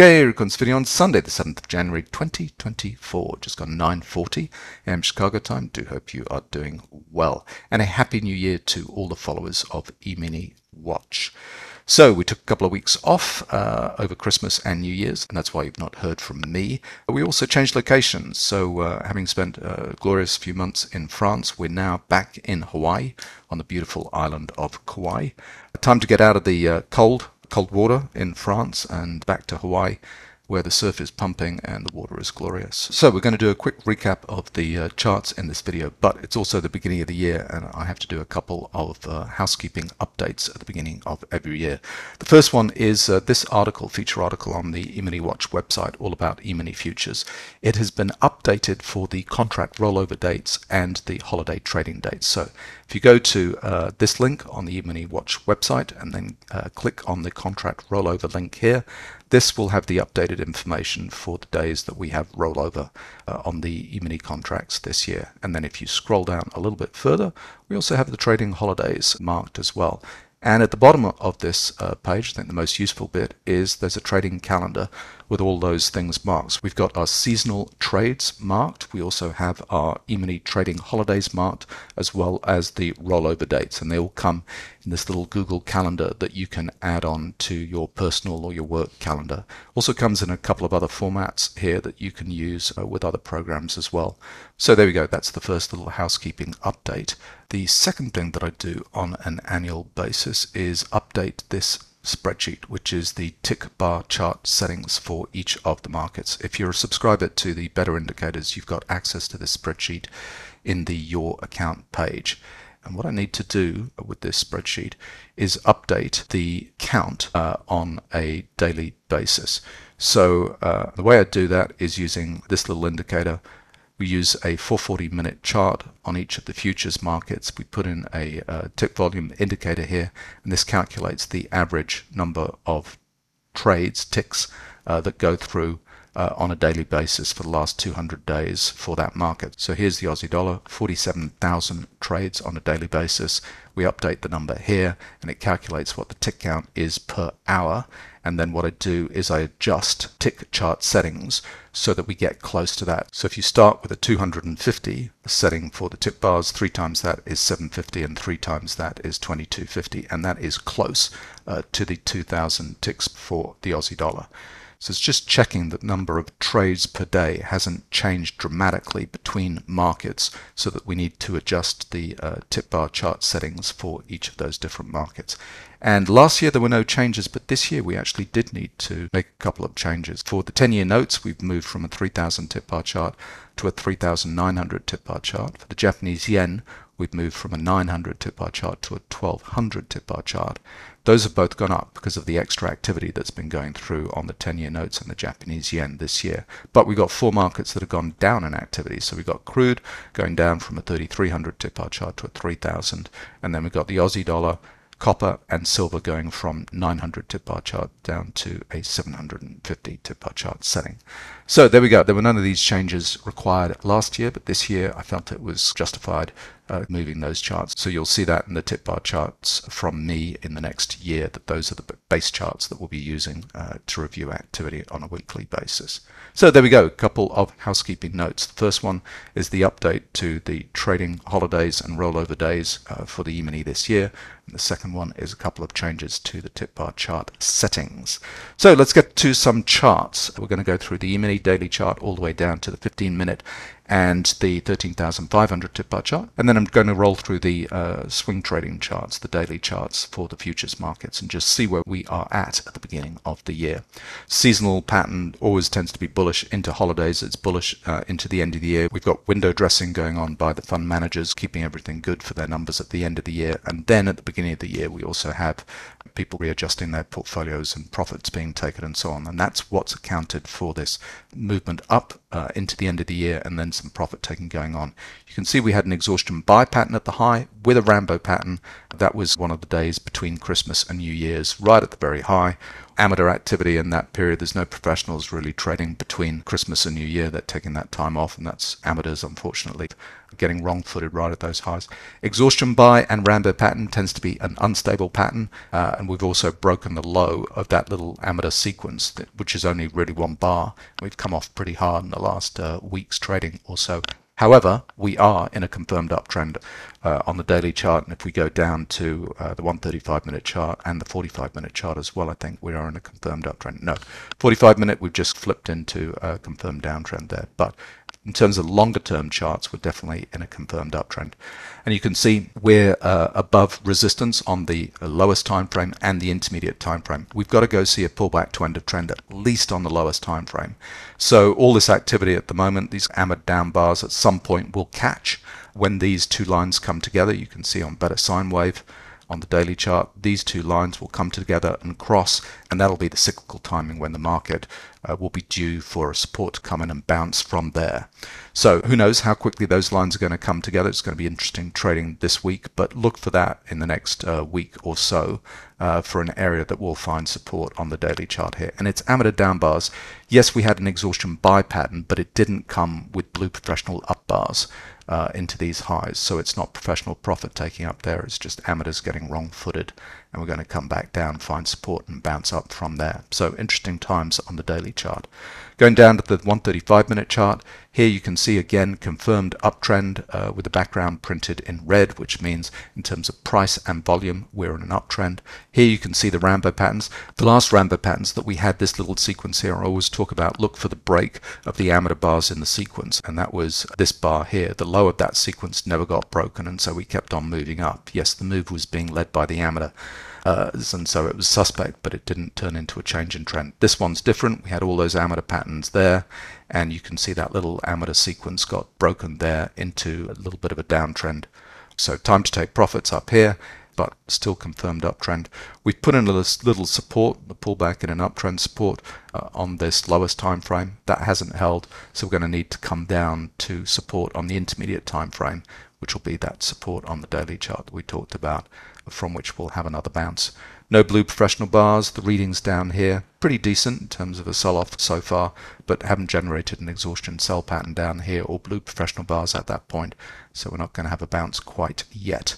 Okay, recording this video on Sunday, the 7th of January 2024. Just gone 9.40 am Chicago time. Do hope you are doing well. And a happy new year to all the followers of eMini Watch. So we took a couple of weeks off uh, over Christmas and New Year's, and that's why you've not heard from me. We also changed locations. So uh, having spent a glorious few months in France, we're now back in Hawaii on the beautiful island of Kauai. Time to get out of the uh, cold cold water in France and back to Hawaii where the surf is pumping and the water is glorious. So we're going to do a quick recap of the uh, charts in this video, but it's also the beginning of the year and I have to do a couple of uh, housekeeping updates at the beginning of every year. The first one is uh, this article, feature article on the eMini Watch website, all about eMini futures. It has been updated for the contract rollover dates and the holiday trading dates. So if you go to uh, this link on the eMini Watch website and then uh, click on the contract rollover link here, this will have the updated information for the days that we have rollover uh, on the E-mini contracts this year. And then if you scroll down a little bit further, we also have the trading holidays marked as well. And at the bottom of this uh, page, I think the most useful bit is there's a trading calendar with all those things marked. We've got our seasonal trades marked. We also have our eMini trading holidays marked, as well as the rollover dates. And they all come in this little Google calendar that you can add on to your personal or your work calendar. Also comes in a couple of other formats here that you can use uh, with other programs as well. So there we go. That's the first little housekeeping update. The second thing that I do on an annual basis is update this spreadsheet, which is the tick bar chart settings for each of the markets. If you're a subscriber to the Better Indicators, you've got access to this spreadsheet in the Your Account page. And what I need to do with this spreadsheet is update the count uh, on a daily basis. So uh, the way I do that is using this little indicator we use a 440 minute chart on each of the futures markets. We put in a uh, tick volume indicator here, and this calculates the average number of trades, ticks, uh, that go through uh, on a daily basis for the last 200 days for that market. So here's the Aussie dollar, 47,000 trades on a daily basis. We update the number here and it calculates what the tick count is per hour and then what I do is I adjust tick chart settings so that we get close to that. So if you start with a 250 setting for the tick bars, three times that is 750 and three times that is 2250 and that is close uh, to the 2000 ticks for the Aussie dollar. So it's just checking that number of trades per day hasn't changed dramatically between markets so that we need to adjust the uh, tick bar chart settings for each of those different markets. And last year there were no changes, but this year we actually did need to make a couple of changes. For the 10 year notes, we've moved from a 3000 tick bar chart to a 3900 tick bar chart. For the Japanese yen, we've moved from a 900 tick bar chart to a 1200 tick bar chart. Those have both gone up because of the extra activity that's been going through on the 10-year notes and the Japanese yen this year. But we've got four markets that have gone down in activity. So we've got crude going down from a 3300 tick bar chart to a 3000, and then we've got the Aussie dollar copper and silver going from 900 tick bar chart down to a 750 tick bar chart setting. So there we go. There were none of these changes required last year, but this year I felt it was justified uh, moving those charts. So you'll see that in the tick bar charts from me in the next year, that those are the base charts that we'll be using uh, to review activity on a weekly basis. So there we go, a couple of housekeeping notes. The first one is the update to the trading holidays and rollover days uh, for the E-mini this year. And the second one is a couple of changes to the tick bar chart settings. So let's get to some charts. We're going to go through the E-mini daily chart all the way down to the 15 minute and the 13,500 tick bar chart. And then I'm going to roll through the uh, swing trading charts, the daily charts for the futures markets and just see where we are at at the beginning of the year. Seasonal pattern always tends to be bullish into holidays. It's bullish uh, into the end of the year. We've got window dressing going on by the fund managers, keeping everything good for their numbers at the end of the year. And then at the beginning of the year, we also have people readjusting their portfolios and profits being taken and so on. And that's what's accounted for this movement up uh, into the end of the year and then some profit taking going on. You can see we had an exhaustion buy pattern at the high with a Rambo pattern. That was one of the days between Christmas and New Year's, right at the very high. Amateur activity in that period, there's no professionals really trading between Christmas and New Year. They're taking that time off, and that's amateurs, unfortunately, getting wrong footed right at those highs. Exhaustion buy and Rambo pattern tends to be an unstable pattern, uh, and we've also broken the low of that little amateur sequence, which is only really one bar. We've come off pretty hard in the last uh, week's trading or so. However, we are in a confirmed uptrend uh, on the daily chart, and if we go down to uh, the 135 minute chart and the 45 minute chart as well, I think we are in a confirmed uptrend. No, 45 minute, we've just flipped into a confirmed downtrend there, but in terms of longer term charts, we're definitely in a confirmed uptrend. And you can see we're uh, above resistance on the lowest time frame and the intermediate time frame. We've got to go see a pullback to end of trend at least on the lowest time frame. So all this activity at the moment, these AMD down bars at some point will catch when these two lines come together. You can see on better sine wave on the daily chart, these two lines will come together and cross, and that'll be the cyclical timing when the market uh, will be due for a support to come in and bounce from there. So who knows how quickly those lines are going to come together. It's going to be interesting trading this week, but look for that in the next uh, week or so uh, for an area that will find support on the daily chart here. And it's amateur down bars. Yes, we had an exhaustion buy pattern, but it didn't come with blue professional up bars uh, into these highs. So it's not professional profit taking up there, it's just amateurs getting wrong footed. And we're going to come back down, find support, and bounce up from there. So interesting times on the daily chart. Going down to the 135 minute chart, here you can see again confirmed uptrend uh, with the background printed in red, which means in terms of price and volume, we're in an uptrend. Here you can see the Rambo patterns. The last Rambo patterns that we had this little sequence here, I always talk about look for the break of the amateur bars in the sequence, and that was this bar here. The low of that sequence never got broken, and so we kept on moving up. Yes, the move was being led by the amateur uh, and so it was suspect, but it didn't turn into a change in trend. This one's different. We had all those amateur patterns there, and you can see that little amateur sequence got broken there into a little bit of a downtrend. So time to take profits up here, but still confirmed uptrend. We've put in a little support, the pullback in an uptrend support uh, on this lowest time frame. That hasn't held, so we're going to need to come down to support on the intermediate time frame, which will be that support on the daily chart that we talked about from which we'll have another bounce. No blue professional bars, the readings down here, pretty decent in terms of a sell-off so far, but haven't generated an exhaustion sell pattern down here or blue professional bars at that point, so we're not going to have a bounce quite yet.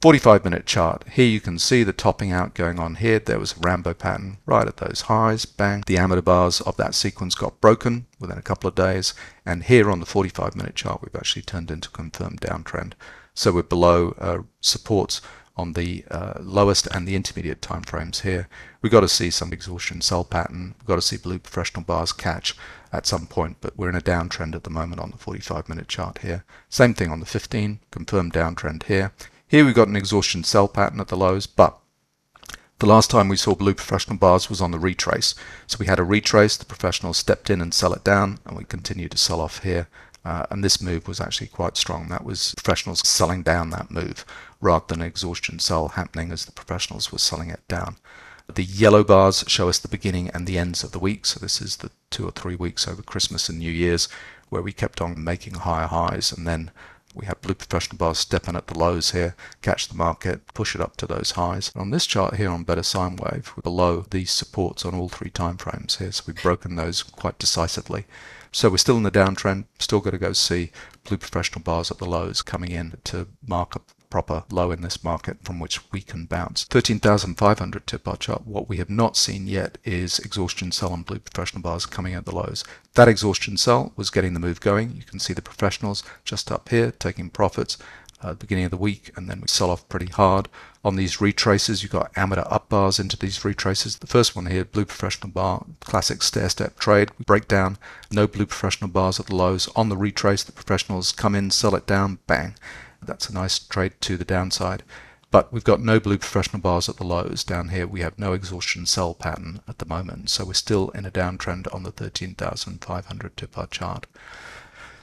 45 minute chart. Here you can see the topping out going on here. There was a Rambo pattern right at those highs. Bang. The amateur bars of that sequence got broken within a couple of days. And here on the 45 minute chart, we've actually turned into confirmed downtrend. So we're below uh, supports on the uh, lowest and the intermediate time frames here. We've got to see some exhaustion sell pattern. We've got to see blue professional bars catch at some point, but we're in a downtrend at the moment on the 45 minute chart here. Same thing on the 15, confirmed downtrend here. Here we've got an exhaustion sell pattern at the lows, but the last time we saw blue professional bars was on the retrace. So we had a retrace, the professionals stepped in and sell it down, and we continued to sell off here. Uh, and this move was actually quite strong. That was professionals selling down that move rather than exhaustion sell happening as the professionals were selling it down. The yellow bars show us the beginning and the ends of the week. So this is the two or three weeks over Christmas and New Year's where we kept on making higher highs and then we have blue professional bars stepping at the lows here, catch the market, push it up to those highs. On this chart here on better sine wave, we're below these supports on all three time frames here, so we've broken those quite decisively. So we're still in the downtrend, still got to go see blue professional bars at the lows coming in to mark up proper low in this market from which we can bounce. 13,500 tick bar chart. What we have not seen yet is exhaustion sell on blue professional bars coming at the lows. That exhaustion sell was getting the move going. You can see the professionals just up here taking profits uh, at the beginning of the week and then we sell off pretty hard. On these retraces, you've got amateur up bars into these retraces. The first one here, blue professional bar, classic stair step trade. We break down, no blue professional bars at the lows. On the retrace, the professionals come in, sell it down, bang. That's a nice trade to the downside. But we've got no blue professional bars at the lows. Down here we have no exhaustion sell pattern at the moment. So we're still in a downtrend on the 13,500 tick bar chart.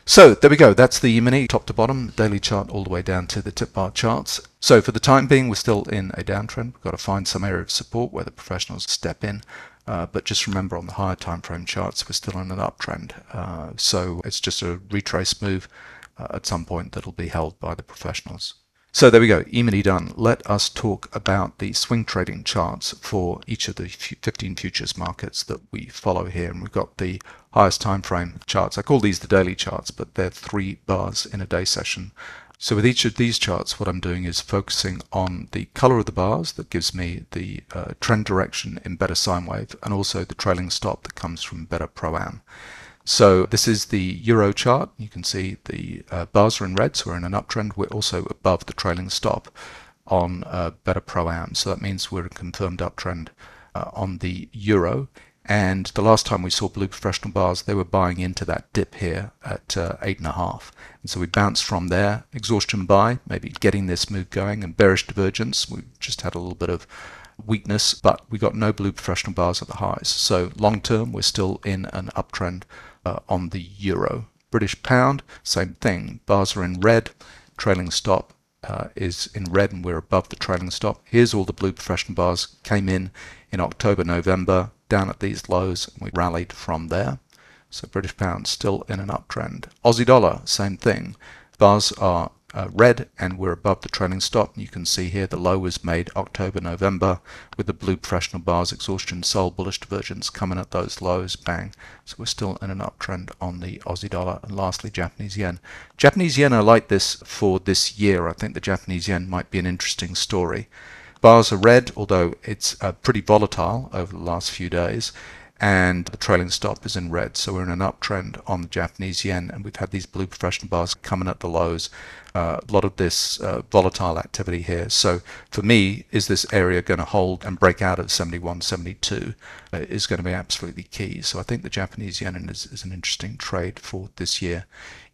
So there we go. That's the mini top to bottom daily chart all the way down to the tick bar charts. So for the time being, we're still in a downtrend. We've got to find some area of support where the professionals step in Uh, but just remember on the higher time frame charts, we're still in an uptrend. Uh, so it's just a retrace move uh, at some point that'll be held by the professionals. So there we go, E-mini done. Let us talk about the swing trading charts for each of the 15 futures markets that we follow here. And we've got the highest time frame charts. I call these the daily charts, but they're three bars in a day session. So with each of these charts, what I'm doing is focusing on the color of the bars that gives me the uh, trend direction in better sine wave and also the trailing stop that comes from better pro am. So this is the Euro chart. You can see the uh, bars are in red, so we're in an uptrend. We're also above the trailing stop on uh, better pro am. So that means we're a confirmed uptrend uh, on the Euro. And the last time we saw blue professional bars, they were buying into that dip here at uh, eight and a half. And so we bounced from there, exhaustion buy, maybe getting this move going, and bearish divergence. We just had a little bit of weakness, but we got no blue professional bars at the highs. So long term, we're still in an uptrend uh, on the euro. British pound, same thing. Bars are in red, trailing stop uh, is in red and we're above the trailing stop. Here's all the blue professional bars came in in October, November, down at these lows and we rallied from there. So British pound still in an uptrend. Aussie dollar, same thing. Bars are uh, red and we're above the trailing stop. You can see here the low was made October, November with the blue professional bars, exhaustion, sold, bullish divergence coming at those lows, bang. So we're still in an uptrend on the Aussie dollar. And lastly, Japanese yen. Japanese yen, I like this for this year. I think the Japanese yen might be an interesting story. Bars are red, although it's uh, pretty volatile over the last few days and the trailing stop is in red. So we're in an uptrend on the Japanese yen, and we've had these blue professional bars coming at the lows. Uh, a lot of this uh, volatile activity here. So for me, is this area going to hold and break out at 71, 72 uh, is going to be absolutely key. So I think the Japanese yen is, is an interesting trade for this year.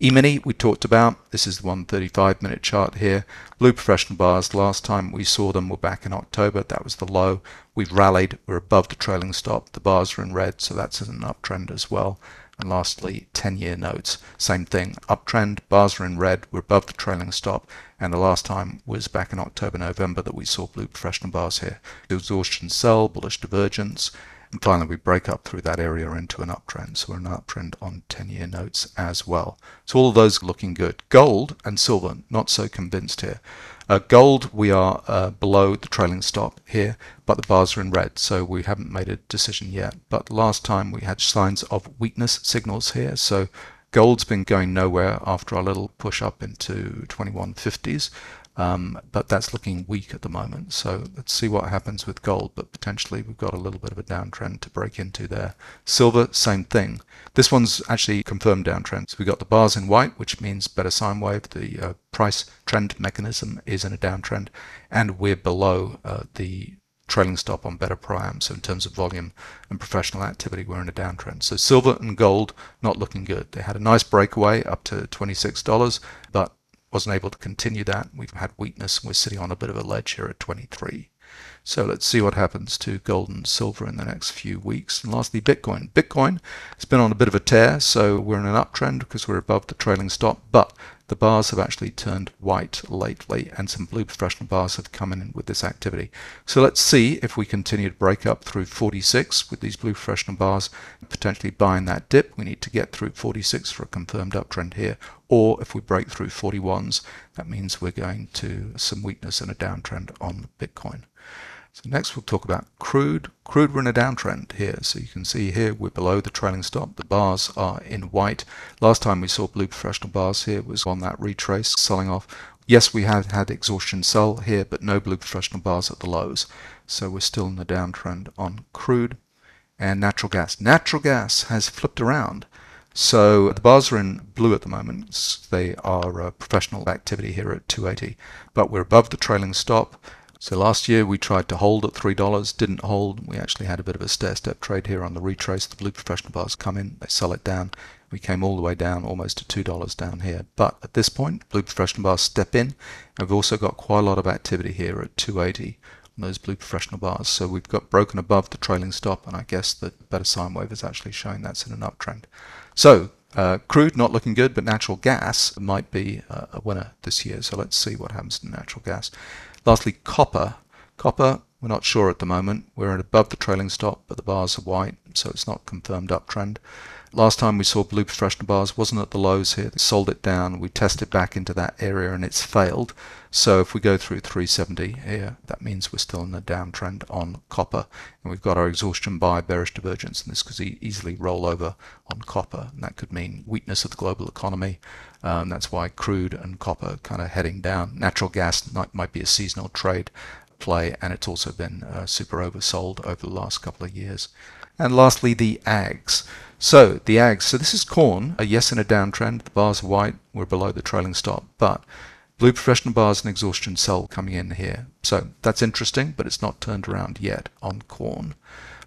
E-mini we talked about. This is the 135 minute chart here. Blue professional bars. Last time we saw them were back in October. That was the low. We've rallied. We're above the trailing stop. The bars are in red, so that's an uptrend as well. And lastly, 10-year notes, same thing, uptrend, bars are in red, we're above the trailing stop, and the last time was back in October, November that we saw blue professional bars here. Exhaustion sell, bullish divergence, and finally we break up through that area into an uptrend. So we're in an uptrend on 10-year notes as well. So all of those looking good. Gold and silver, not so convinced here. Uh, gold, we are uh, below the trailing stop here, but the bars are in red, so we haven't made a decision yet. But last time we had signs of weakness signals here, so gold's been going nowhere after our little push up into 2150s. Um, but that's looking weak at the moment. So let's see what happens with gold, but potentially we've got a little bit of a downtrend to break into there. Silver, same thing. This one's actually confirmed downtrend. So we've got the bars in white, which means better sine wave. The uh, price trend mechanism is in a downtrend, and we're below uh, the trailing stop on better pro am. So in terms of volume and professional activity, we're in a downtrend. So silver and gold not looking good. They had a nice breakaway up to $26, but wasn't able to continue that. We've had weakness and we're sitting on a bit of a ledge here at 23. So let's see what happens to gold and silver in the next few weeks. And lastly, Bitcoin. Bitcoin has been on a bit of a tear, so we're in an uptrend because we're above the trailing stop, but the bars have actually turned white lately and some blue professional bars have come in with this activity. So let's see if we continue to break up through 46 with these blue professional bars, potentially buying that dip. We need to get through 46 for a confirmed uptrend here. Or if we break through 41s, that means we're going to some weakness and a downtrend on Bitcoin. So next we'll talk about crude. Crude, we're in a downtrend here. So you can see here we're below the trailing stop. The bars are in white. Last time we saw blue professional bars here was on that retrace selling off. Yes, we have had exhaustion sell here, but no blue professional bars at the lows. So we're still in the downtrend on crude and natural gas. Natural gas has flipped around. So the bars are in blue at the moment. They are uh, professional activity here at 280, but we're above the trailing stop. So last year we tried to hold at $3, didn't hold. We actually had a bit of a stair-step trade here on the retrace. The blue professional bars come in, they sell it down. We came all the way down almost to $2 down here. But at this point, blue professional bars step in. And we've also got quite a lot of activity here at 280 on those blue professional bars. So we've got broken above the trailing stop and I guess the better sine wave is actually showing that's in an uptrend. So uh, crude not looking good, but natural gas might be uh, a winner this year. So let's see what happens to natural gas. Lastly, copper. Copper We're not sure at the moment. We're above the trailing stop, but the bars are white, so it's not confirmed uptrend. Last time we saw blue professional bars wasn't at the lows here. They sold it down. We tested back into that area and it's failed. So if we go through 370 here, that means we're still in a downtrend on copper. And we've got our exhaustion buy bearish divergence, and this could easily roll over on copper. And that could mean weakness of the global economy. Um, that's why crude and copper kind of heading down. Natural gas might, might be a seasonal trade play, and it's also been uh, super oversold over the last couple of years. And lastly, the ags. So the ags, so this is corn, a yes in a downtrend. The bars are white, we're below the trailing stop, but blue professional bars and exhaustion sell coming in here. So that's interesting, but it's not turned around yet on corn.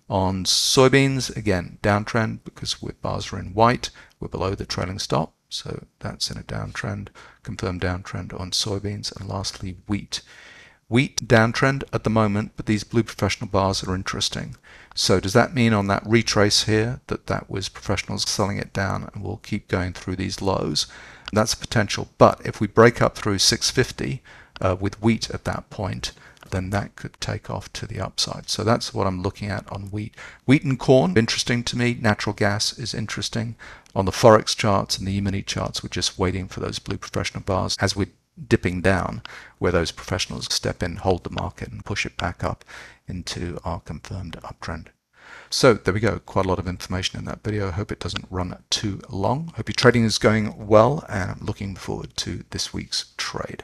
On soybeans, again, downtrend because with bars are in white, we're below the trailing stop. So that's in a downtrend, confirmed downtrend on soybeans. And lastly, wheat. Wheat downtrend at the moment, but these blue professional bars are interesting. So does that mean on that retrace here that that was professionals selling it down and we'll keep going through these lows? That's a potential. But if we break up through 650 uh, with wheat at that point, then that could take off to the upside. So that's what I'm looking at on wheat. Wheat and corn, interesting to me. Natural gas is interesting. On the Forex charts and the E-mini charts, we're just waiting for those blue professional bars as we dipping down where those professionals step in, hold the market and push it back up into our confirmed uptrend. So there we go, quite a lot of information in that video. Hope it doesn't run too long. Hope your trading is going well and I'm looking forward to this week's trade.